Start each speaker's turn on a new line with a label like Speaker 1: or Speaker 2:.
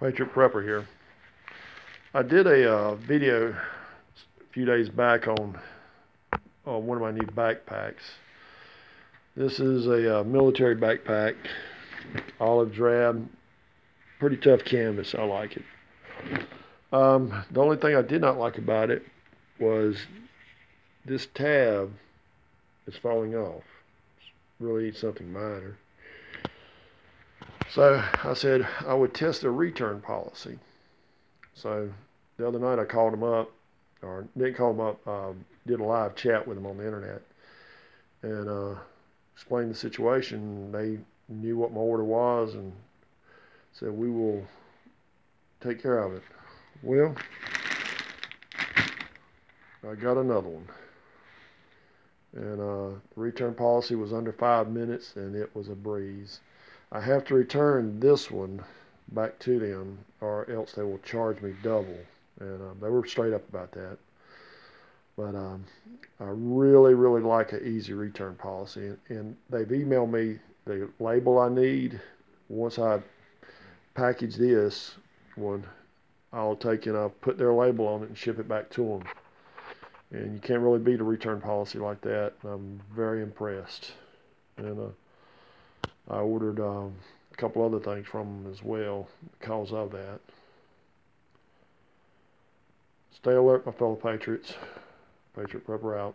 Speaker 1: Patriot Prepper here. I did a uh, video a few days back on uh, one of my new backpacks. This is a uh, military backpack, olive drab, pretty tough canvas. I like it. Um, the only thing I did not like about it was this tab is falling off. It's really something minor. So I said I would test their return policy. So the other night I called them up, or didn't call them up, um, did a live chat with them on the internet, and uh, explained the situation. They knew what my order was and said we will take care of it. Well, I got another one. And uh, the return policy was under five minutes and it was a breeze. I have to return this one back to them or else they will charge me double. And um, they were straight up about that. But um, I really, really like an easy return policy. And, and they've emailed me the label I need. Once I package this one, I'll take and I'll put their label on it and ship it back to them. And you can't really beat a return policy like that. I'm very impressed. And uh, I ordered um, a couple other things from them as well because of that. Stay alert, my fellow patriots. Patriot Prepper out.